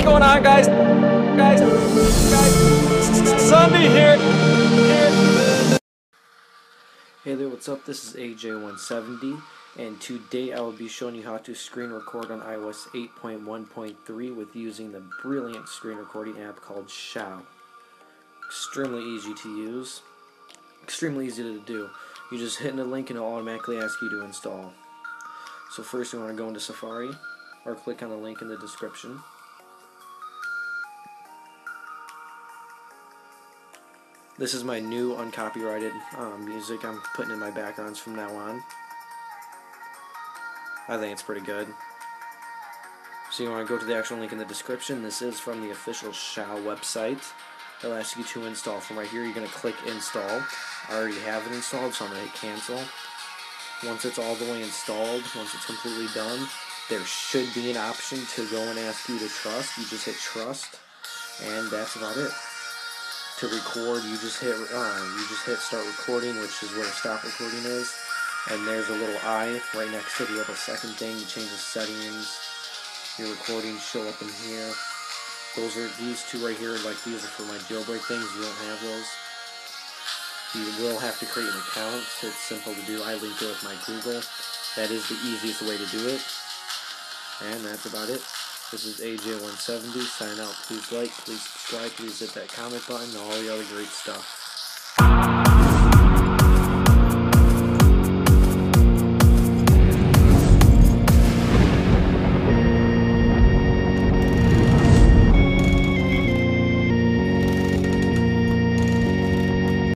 going on, guys? Guys, guys, Sunday here. here. Hey there, what's up? This is AJ170, and today I will be showing you how to screen record on iOS 8.1.3 with using the brilliant screen recording app called Shou. Extremely easy to use, extremely easy to do. You just hit the link and it'll automatically ask you to install. So first you want to go into Safari, or click on the link in the description. This is my new uncopyrighted um, music I'm putting in my backgrounds from now on. I think it's pretty good. So you want to go to the actual link in the description. This is from the official Shou website. It'll ask you to install. From right here, you're going to click install. I already have it installed, so I'm going to hit cancel. Once it's all the way installed, once it's completely done, there should be an option to go and ask you to trust. You just hit trust, and that's about it to record, you just hit uh, you just hit start recording, which is where stop recording is, and there's a little eye right next to the little second thing. You change the settings. Your recordings show up in here. Those are these two right here. Like these are for my jailbreak things. You don't have those. You will have to create an account. It's simple to do. I linked it with my Google. That is the easiest way to do it. And that's about it. This is AJ170. Sign out. Please like, please subscribe, please hit that comment button, all the other great stuff.